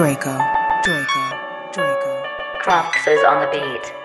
Draco, Draco, Draco. Crofts is on the beat.